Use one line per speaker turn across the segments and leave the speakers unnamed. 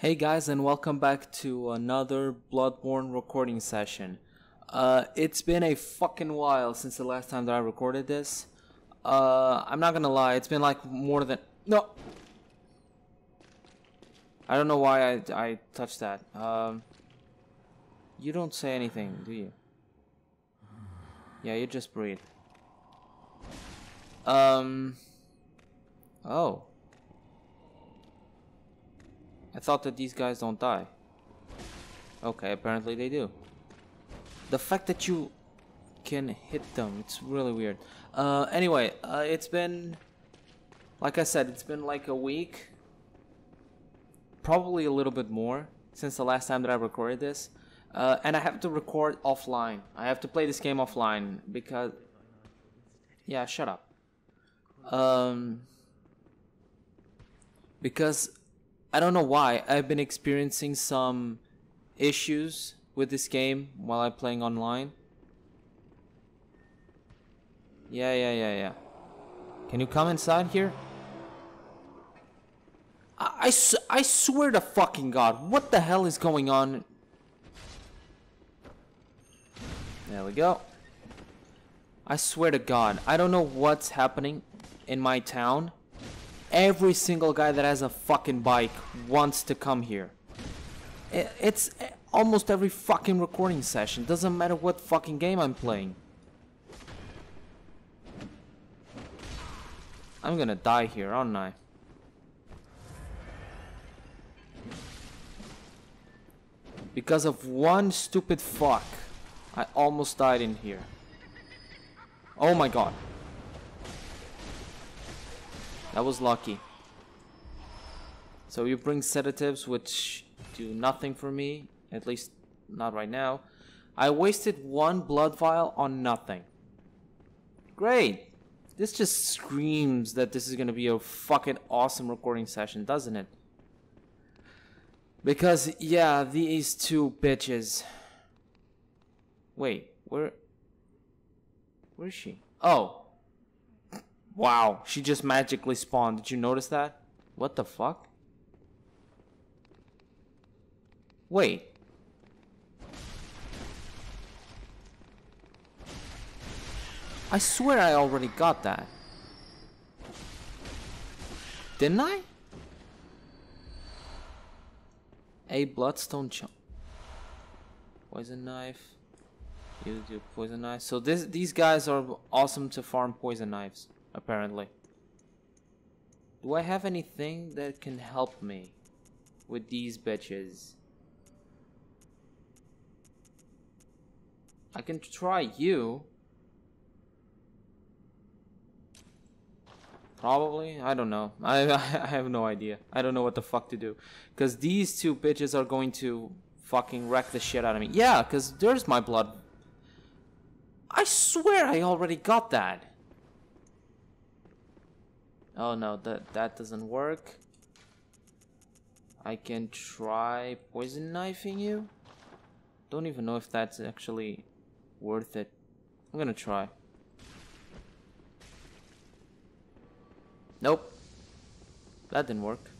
Hey guys, and welcome back to another Bloodborne recording session. Uh, it's been a fucking while since the last time that I recorded this. Uh, I'm not gonna lie, it's been like more than no. I don't know why I I touched that. Um, you don't say anything, do you? Yeah, you just breathe. Um. Oh. I thought that these guys don't die. Okay, apparently they do. The fact that you can hit them, it's really weird. Uh, anyway, uh, it's been, like I said, it's been like a week. Probably a little bit more since the last time that I recorded this. Uh, and I have to record offline. I have to play this game offline because... Yeah, shut up. Um, because I don't know why. I've been experiencing some issues with this game while I'm playing online. Yeah, yeah, yeah, yeah. Can you come inside here? I, I, I swear to fucking God, what the hell is going on? There we go. I swear to God, I don't know what's happening in my town. Every single guy that has a fucking bike wants to come here. It's eh, almost every fucking recording session. Doesn't matter what fucking game I'm playing. I'm gonna die here, aren't I? Because of one stupid fuck, I almost died in here. Oh my god. That was lucky. So you bring sedatives which do nothing for me, at least not right now. I wasted one blood vial on nothing. Great. This just screams that this is going to be a fucking awesome recording session, doesn't it? Because, yeah, these two bitches. Wait, where... Where is she? Oh, Wow, she just magically spawned. Did you notice that? What the fuck? Wait. I swear I already got that. Didn't I? A bloodstone chunk. Poison knife. You do poison knife. So this these guys are awesome to farm poison knives apparently. Do I have anything that can help me with these bitches? I can try you. Probably? I don't know. I, I have no idea. I don't know what the fuck to do. Because these two bitches are going to fucking wreck the shit out of me. Yeah, because there's my blood. I swear I already got that. Oh no, that that doesn't work. I can try poison knifing you. Don't even know if that's actually worth it. I'm gonna try. Nope. That didn't work.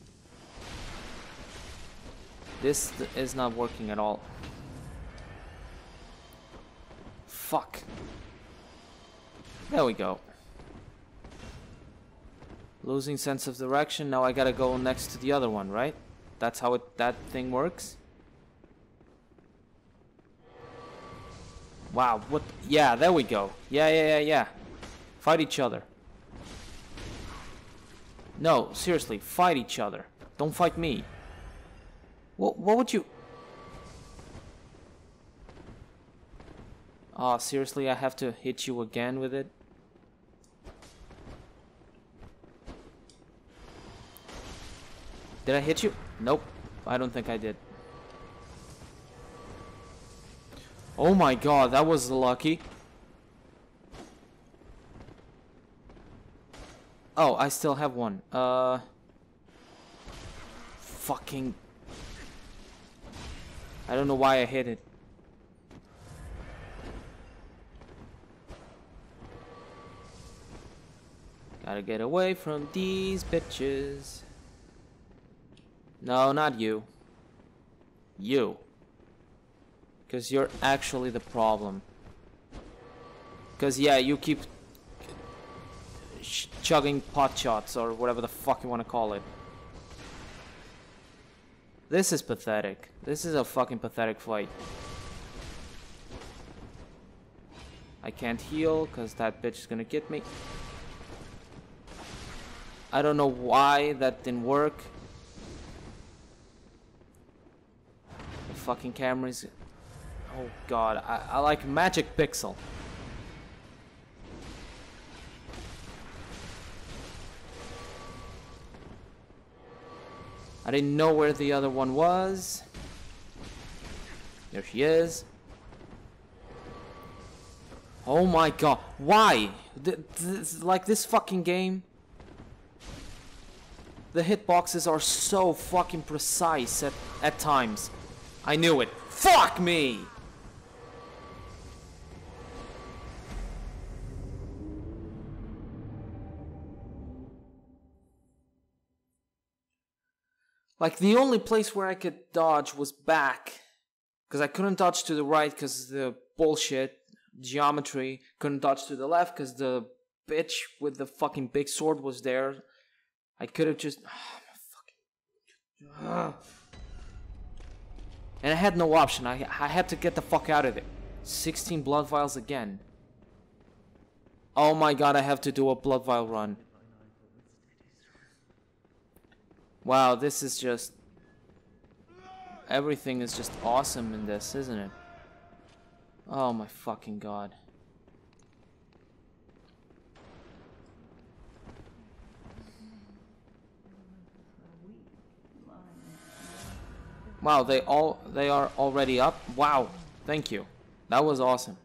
This is not working at all. Fuck. There we go. Losing sense of direction. Now I gotta go next to the other one, right? That's how it that thing works? Wow, what? Yeah, there we go. Yeah, yeah, yeah, yeah. Fight each other. No, seriously, fight each other. Don't fight me. What, what would you... Oh, seriously, I have to hit you again with it? Did I hit you? Nope. I don't think I did. Oh my god, that was lucky. Oh, I still have one. Uh... Fucking... I don't know why I hit it. Gotta get away from these bitches. No, not you. You. Because you're actually the problem. Because, yeah, you keep chugging pot shots or whatever the fuck you want to call it. This is pathetic. This is a fucking pathetic fight. I can't heal because that bitch is gonna get me. I don't know why that didn't work. Fucking cameras. Oh god, I, I like Magic Pixel. I didn't know where the other one was. There she is. Oh my god. Why? Th th like this fucking game? The hitboxes are so fucking precise at, at times. I knew it. Fuck me! Like the only place where I could dodge was back. Because I couldn't dodge to the right because the bullshit geometry. Couldn't dodge to the left because the bitch with the fucking big sword was there. I could have just. Oh, fucking. And I had no option. I, I had to get the fuck out of there. 16 blood vials again. Oh my god, I have to do a blood vial run. Wow, this is just... Everything is just awesome in this, isn't it? Oh my fucking god. Wow, they all they are already up. Wow, thank you. That was awesome.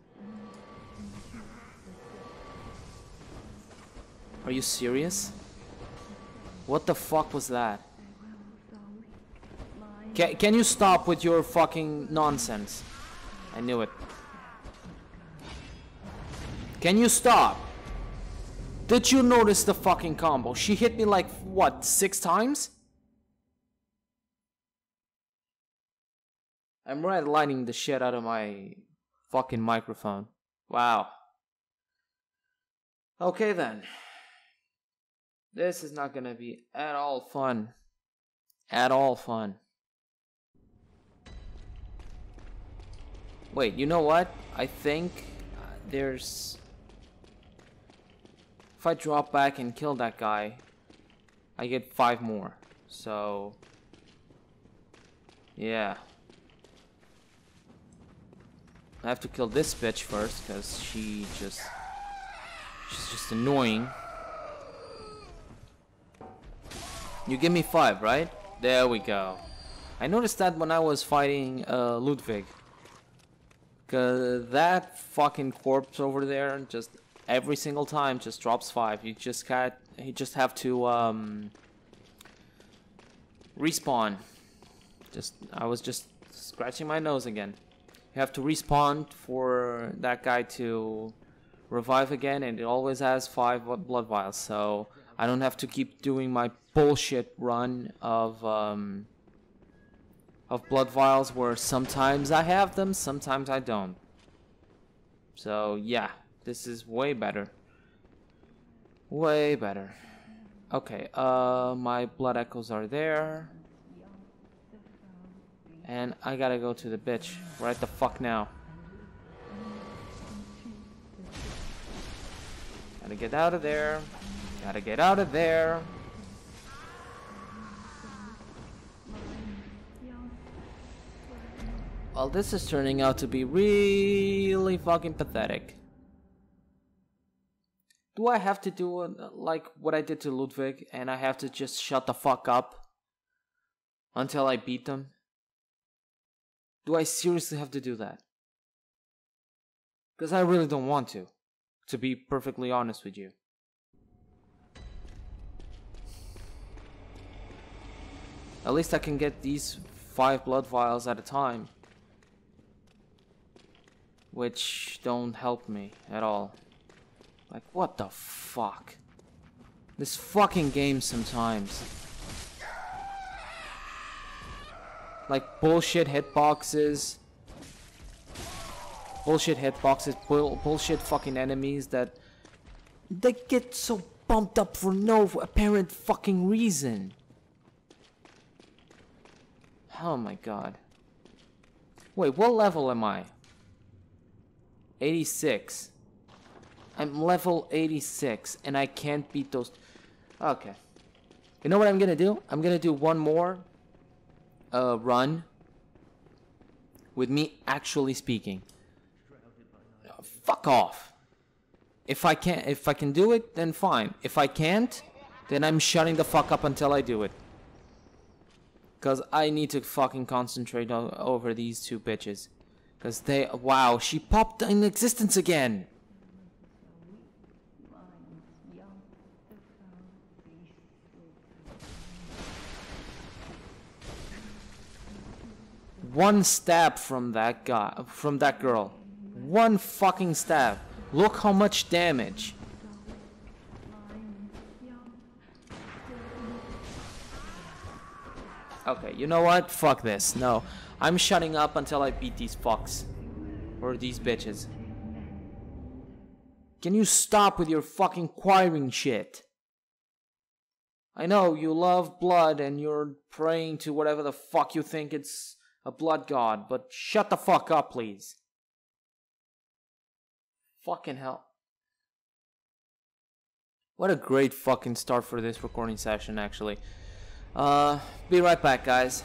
Are you serious? What the fuck was that? Can, can you stop with your fucking nonsense? I knew it. Can you stop? Did you notice the fucking combo? She hit me like, what, six times? I'm redlining the shit out of my fucking microphone. Wow. Okay then. This is not gonna be at all fun. At all fun. Wait, you know what? I think uh, there's if I drop back and kill that guy, I get five more. So, yeah. I have to kill this bitch first, because she just... She's just annoying. You give me five, right? There we go. I noticed that when I was fighting uh, Ludwig. Cause that fucking corpse over there just every single time just drops five. You just got you just have to um, respawn. Just I was just scratching my nose again. You have to respawn for that guy to revive again, and it always has five blood vials. So I don't have to keep doing my bullshit run of um, of blood vials where sometimes I have them, sometimes I don't. So yeah. This is way better. Way better. Okay, uh, my blood echoes are there. And I gotta go to the bitch right the fuck now. Gotta get out of there. Gotta get out of there. Well, this is turning out to be really fucking pathetic. Do I have to do uh, like what I did to Ludwig and I have to just shut the fuck up until I beat them? Do I seriously have to do that? Because I really don't want to, to be perfectly honest with you. At least I can get these five blood vials at a time. Which don't help me at all. Like, what the fuck? This fucking game sometimes. Like bullshit hitboxes, bullshit hitboxes, bull, bullshit fucking enemies that they get so bumped up for no apparent fucking reason. Oh my god. Wait, what level am I? 86. I'm level 86 and I can't beat those. Okay. You know what I'm gonna do? I'm gonna do one more uh, run with me actually speaking. fuck off. If I can if I can do it, then fine. If I can't, then I'm shutting the fuck up until I do it. Cause I need to fucking concentrate over these two bitches. Cause they wow, she popped in existence again. One stab from that guy, from that girl. One fucking stab. Look how much damage. Okay, you know what? Fuck this. No. I'm shutting up until I beat these fucks. Or these bitches. Can you stop with your fucking quiring shit? I know you love blood and you're praying to whatever the fuck you think it's a blood god, but shut the fuck up, please. Fucking hell. What a great fucking start for this recording session, actually. Uh, be right back, guys.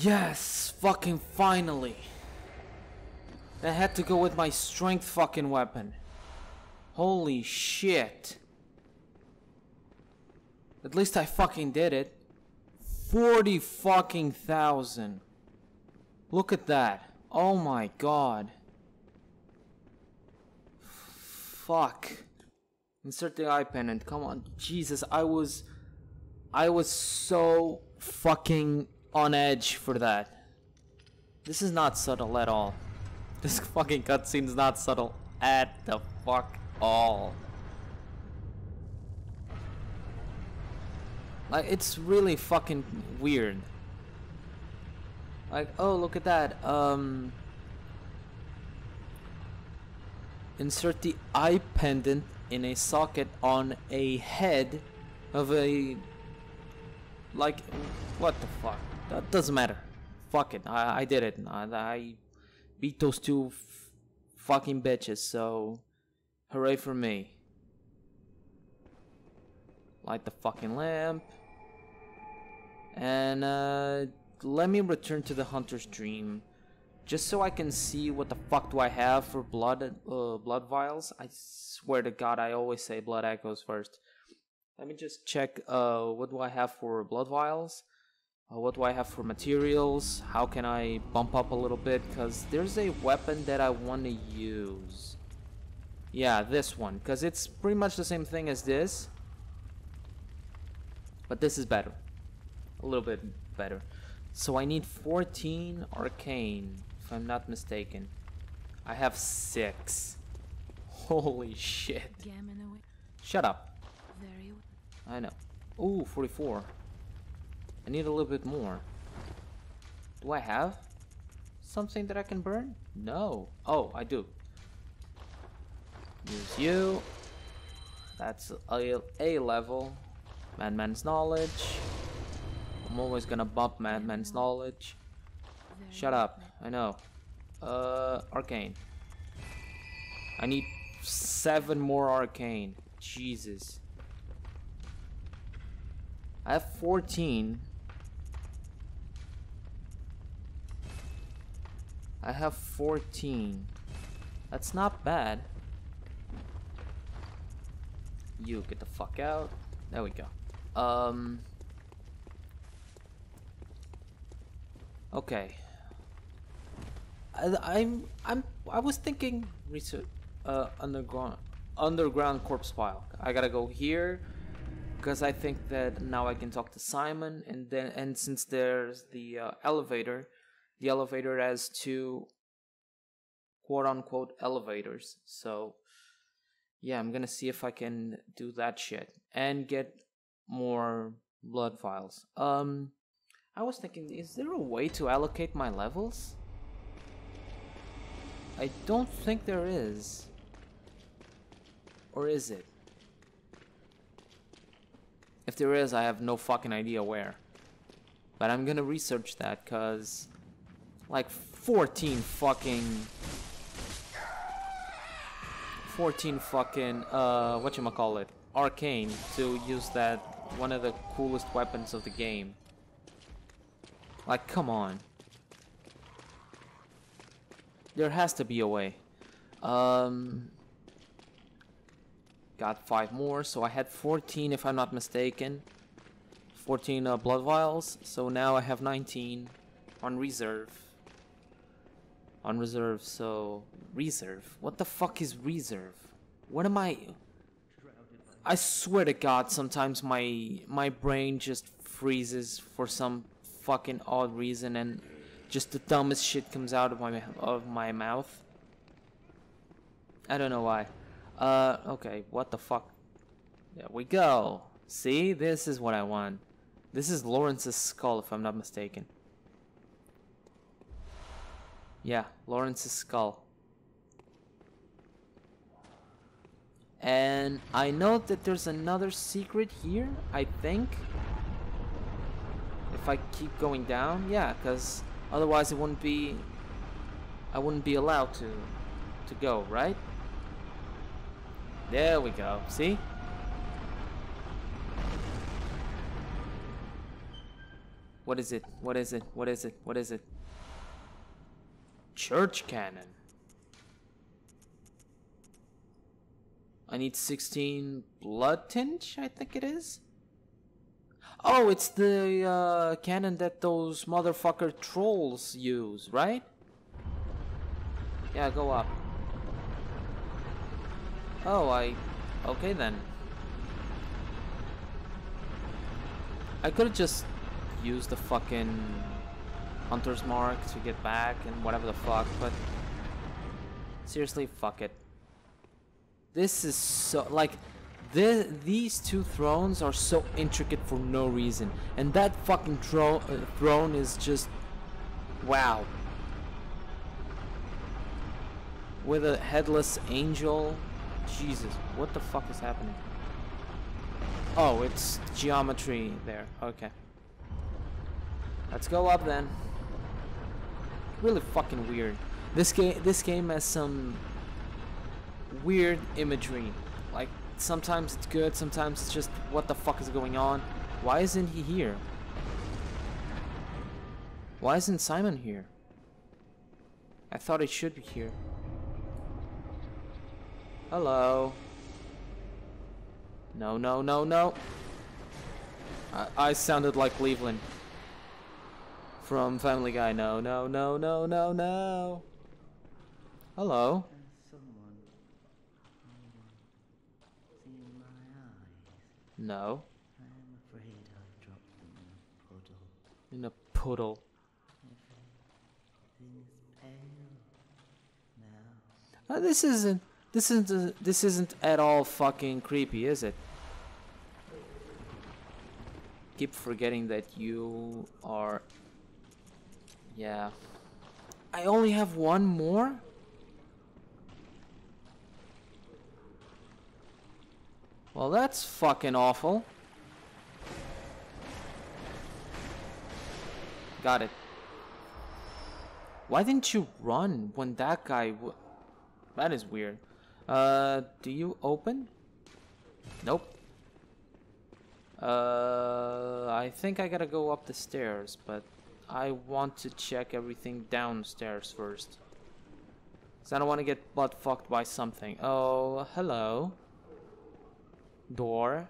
Yes, fucking finally. That had to go with my strength fucking weapon. Holy shit. At least I fucking did it. 40 fucking thousand. Look at that. Oh my god. Fuck. Insert the eye pendant. Come on. Jesus, I was I was so fucking on edge for that. This is not subtle at all. This fucking cutscene is not subtle at the fuck all. Like, it's really fucking weird. Like, oh, look at that. Um, insert the eye pendant in a socket on a head of a. Like, what the fuck? That doesn't matter. Fuck it. I, I did it. I, I beat those two fucking bitches, so. Hooray for me. Light the fucking lamp. And uh, let me return to the hunter's dream. Just so I can see what the fuck do I have for blood uh, blood vials. I swear to god I always say blood echoes first. Let me just check uh, what do I have for blood vials. Uh, what do I have for materials? How can I bump up a little bit? Because there's a weapon that I want to use. Yeah, this one. Because it's pretty much the same thing as this. But this is better a little bit better. So I need 14 arcane, if I'm not mistaken. I have 6. Holy shit. Shut up. I know. Ooh, 44. I need a little bit more. Do I have something that I can burn? No. Oh, I do. Use you. That's a, a level. Madman's knowledge. I'm always gonna bump Madman's knowledge. Shut up. I know. Uh, arcane. I need seven more arcane. Jesus. I have 14. I have 14. That's not bad. You get the fuck out. There we go. Um, Okay. I, am I'm I was thinking research uh underground underground corpse pile. I gotta go here because I think that now I can talk to Simon and then and since there's the uh, elevator, the elevator has two quote unquote elevators. So yeah, I'm gonna see if I can do that shit and get more blood vials. Um I was thinking, is there a way to allocate my levels? I don't think there is. Or is it? If there is, I have no fucking idea where. But I'm gonna research that, cause... Like, 14 fucking... 14 fucking, uh, whatchamacallit, arcane to use that, one of the coolest weapons of the game. Like, come on. There has to be a way. Um, got five more, so I had 14 if I'm not mistaken. 14 uh, blood vials, so now I have 19 on reserve. On reserve, so... Reserve? What the fuck is reserve? What am I... I swear to god, sometimes my my brain just freezes for some fucking odd reason and just the dumbest shit comes out of my of my mouth. I don't know why. Uh, okay, what the fuck? There we go. See, this is what I want. This is Lawrence's skull, if I'm not mistaken. Yeah, Lawrence's skull. And I know that there's another secret here, I think if I keep going down, yeah, because otherwise it wouldn't be, I wouldn't be allowed to, to go, right? There we go, see? What is it? What is it? What is it? What is it? Church cannon. I need 16 blood tinge, I think it is. Oh, it's the uh, cannon that those motherfucker trolls use, right? Yeah, go up. Oh, I... Okay then. I could've just used the fucking Hunter's Mark to get back and whatever the fuck, but... Seriously, fuck it. This is so... Like, the, these two thrones are so intricate for no reason. And that fucking uh, throne is just... Wow. With a headless angel. Jesus, what the fuck is happening? Oh, it's geometry there. Okay. Let's go up then. Really fucking weird. This game this game has some weird imagery. Like sometimes it's good, sometimes it's just what the fuck is going on? Why isn't he here? Why isn't Simon here? I thought it should be here. Hello. No, no, no, no. I, I sounded like Cleveland. From Family Guy. No, no, no, no, no, no. Hello. No.
I'm afraid I dropped them in a puddle.
In a puddle. This isn't. This isn't. Uh, this isn't at all fucking creepy, is it? Keep forgetting that you are. Yeah. I only have one more. Well, that's fucking awful. Got it. Why didn't you run when that guy That is weird. Uh, do you open? Nope. Uh, I think I gotta go up the stairs, but I want to check everything downstairs first. Cause I don't want to get butt fucked by something. Oh, hello. Door.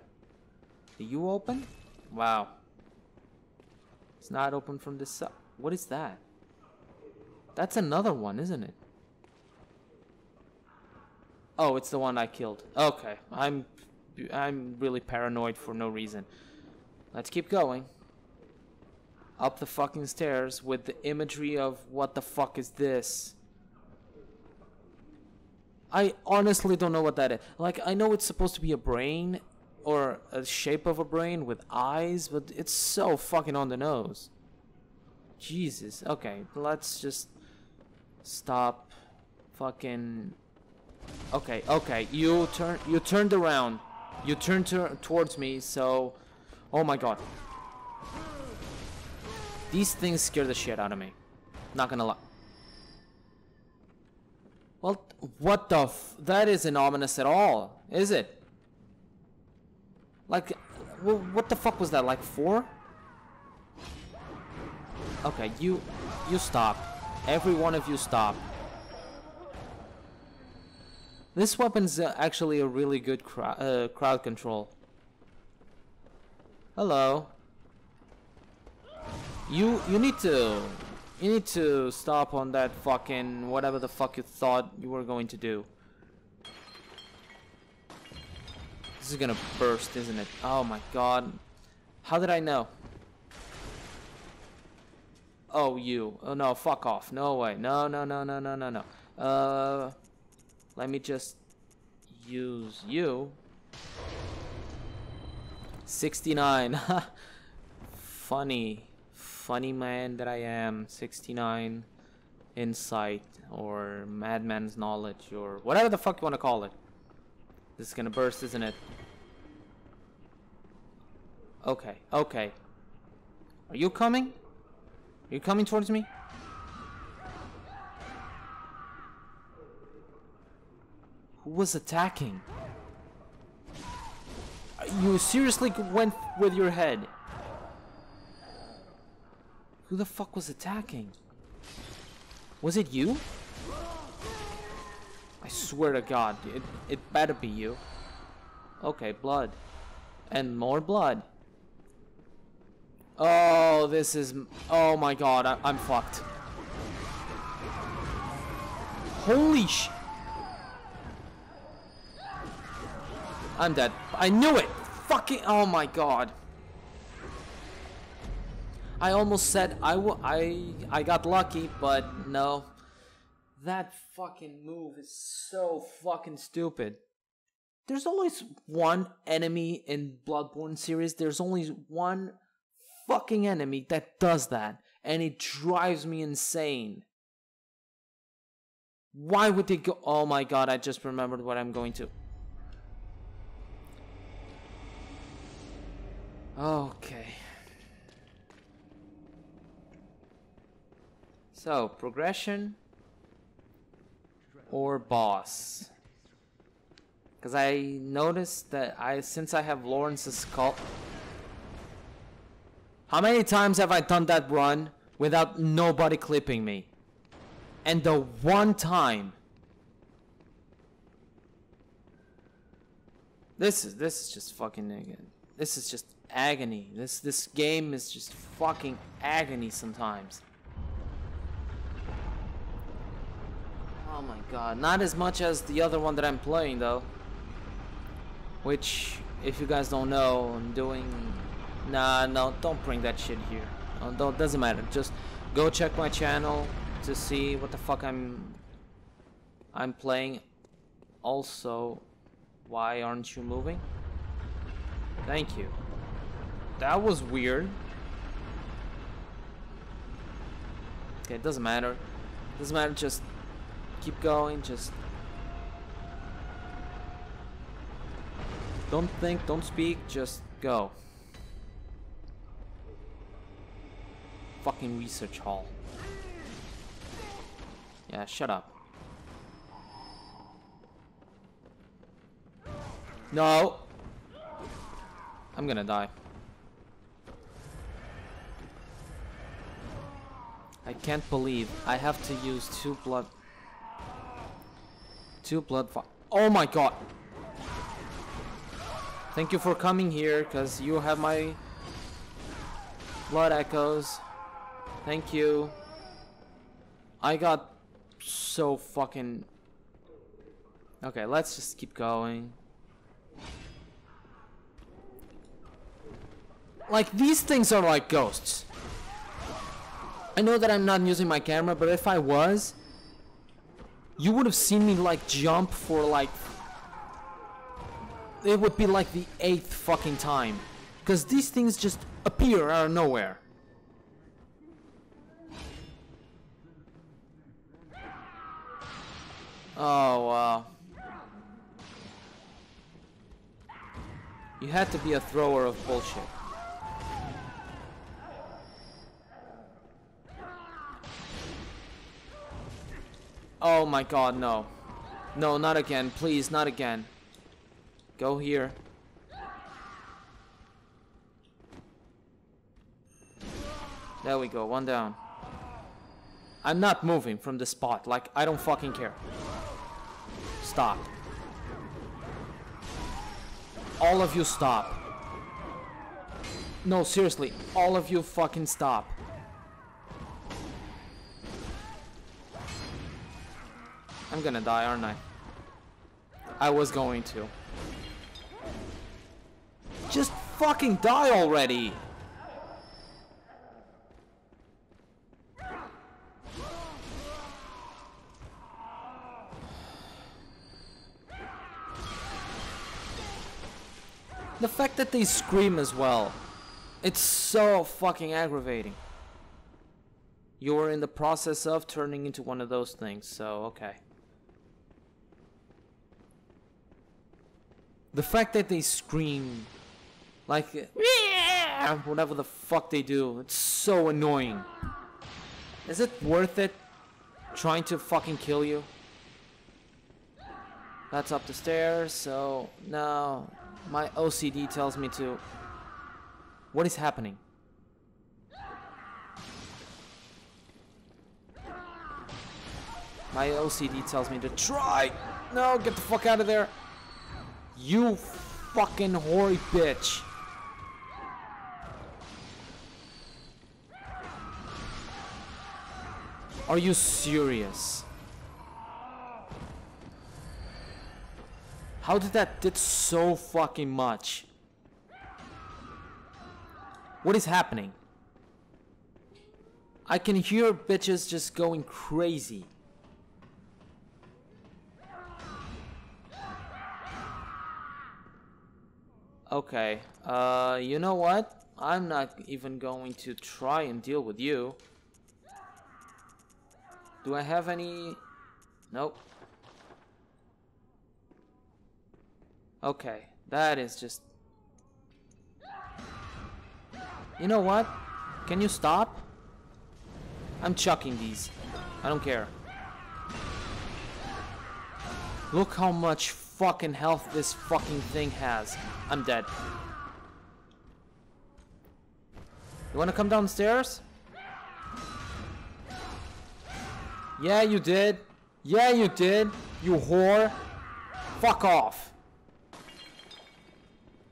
Do you open? Wow. It's not open from this side. What is that? That's another one, isn't it? Oh, it's the one I killed. Okay, I'm I'm really paranoid for no reason. Let's keep going. Up the fucking stairs with the imagery of what the fuck is this? I honestly don't know what that is. Like, I know it's supposed to be a brain or a shape of a brain with eyes, but it's so fucking on the nose. Jesus. Okay, let's just stop fucking Okay, okay. You turn you turned around. You turned to, towards me, so Oh my god. These things scare the shit out of me. Not gonna lie. Well, what the That isn't ominous at all, is it? Like, wh- what the fuck was that, like four? Okay, you, you stop. Every one of you stop. This weapon's uh, actually a really good uh, crowd control. Hello. You you need to you need to stop on that fucking whatever the fuck you thought you were going to do. This is gonna burst, isn't it? Oh my god. How did I know? Oh, you. Oh no, fuck off. No way. No, no, no, no, no, no, no. Uh, let me just use you. 69. Funny. Funny man that I am. 69 insight or madman's knowledge or whatever the fuck you want to call it. This is gonna burst, isn't it? Okay, okay. Are you coming? Are you coming towards me? Who was attacking? You seriously went with your head. Who the fuck was attacking? Was it you? I swear to God, it, it better be you. Okay, blood. And more blood. Oh, this is... Oh my god, I, I'm fucked. Holy sh... I'm dead. I knew it! Fucking... Oh my god. I almost said I, I, I got lucky, but no. That fucking move is so fucking stupid. There's always one enemy in Bloodborne series. There's only one fucking enemy that does that. And it drives me insane. Why would they go? Oh my god, I just remembered what I'm going to. Okay. So, progression or boss? Because I noticed that I, since I have Lawrence's skull... How many times have I done that run without nobody clipping me? And the one time... This is, this is just fucking again. This is just agony. This, this game is just fucking agony sometimes. Oh my god, not as much as the other one that I'm playing though. Which, if you guys don't know, I'm doing... Nah, no, don't bring that shit here. Don't, doesn't matter, just go check my channel to see what the fuck I'm... I'm playing. Also, why aren't you moving? Thank you. That was weird. Okay, it doesn't matter. Doesn't matter, just keep going, just... Don't think, don't speak, just go. Fucking research hall. Yeah, shut up. No! I'm gonna die. I can't believe I have to use two blood Two blood Oh my god. Thank you for coming here, because you have my blood echoes. Thank you. I got so fucking... Okay, let's just keep going. Like, these things are like ghosts. I know that I'm not using my camera, but if I was, you would have seen me like jump for like it would be like the eighth fucking time. Because these things just appear out of nowhere. Oh wow. You had to be a thrower of bullshit Oh my god, no. No, not again. Please, not again. Go here. There we go, one down. I'm not moving from the spot. Like, I don't fucking care. Stop. All of you stop. No, seriously. All of you fucking stop. I'm gonna die, aren't I? I was going to. Just fucking die already! The fact that they scream as well. It's so fucking aggravating. You're in the process of turning into one of those things, so okay. The fact that they scream like whatever the fuck they do, it's so annoying. Is it worth it trying to fucking kill you? That's up the stairs, so now my OCD tells me to... What is happening? My OCD tells me to try! No, get the fuck out of there! You fucking hoary bitch. Are you serious? How did that did so fucking much? What is happening? I can hear bitches just going crazy. Okay, uh, you know what? I'm not even going to try and deal with you. Do I have any... Nope. Okay, that is just... You know what? Can you stop? I'm chucking these. I don't care. Look how much fucking health this fucking thing has. I'm dead. You wanna come downstairs? Yeah, you did. Yeah, you did. You whore. Fuck off.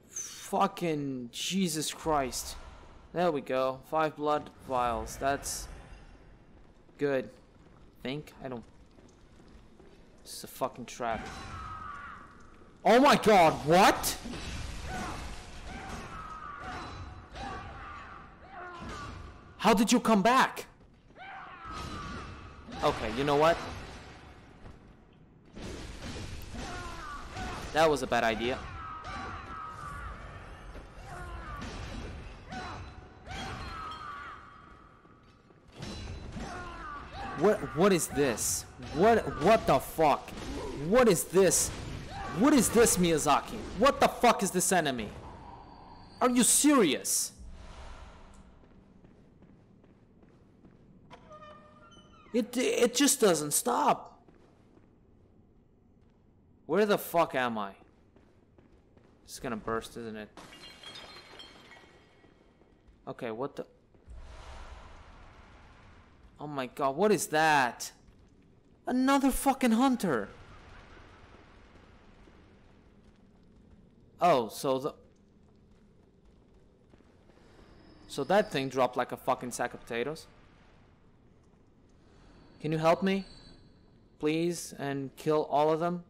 Fucking Jesus Christ. There we go. Five blood vials. That's good. Think? I don't... It's a fucking trap. Oh my god, what? How did you come back? Okay, you know what? That was a bad idea. What what is this? What what the fuck? What is this? What is this Miyazaki? What the fuck is this enemy? Are you serious? It it just doesn't stop. Where the fuck am I? It's gonna burst, isn't it? Okay, what the Oh my god, what is that? Another fucking hunter. Oh, so the... So that thing dropped like a fucking sack of potatoes? Can you help me? Please, and kill all of them?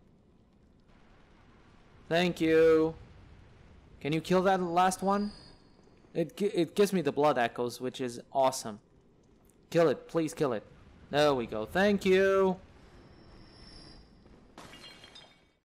Thank you. Can you kill that last one? It, it gives me the blood echoes, which is awesome. Kill it. Please kill it. There we go. Thank you.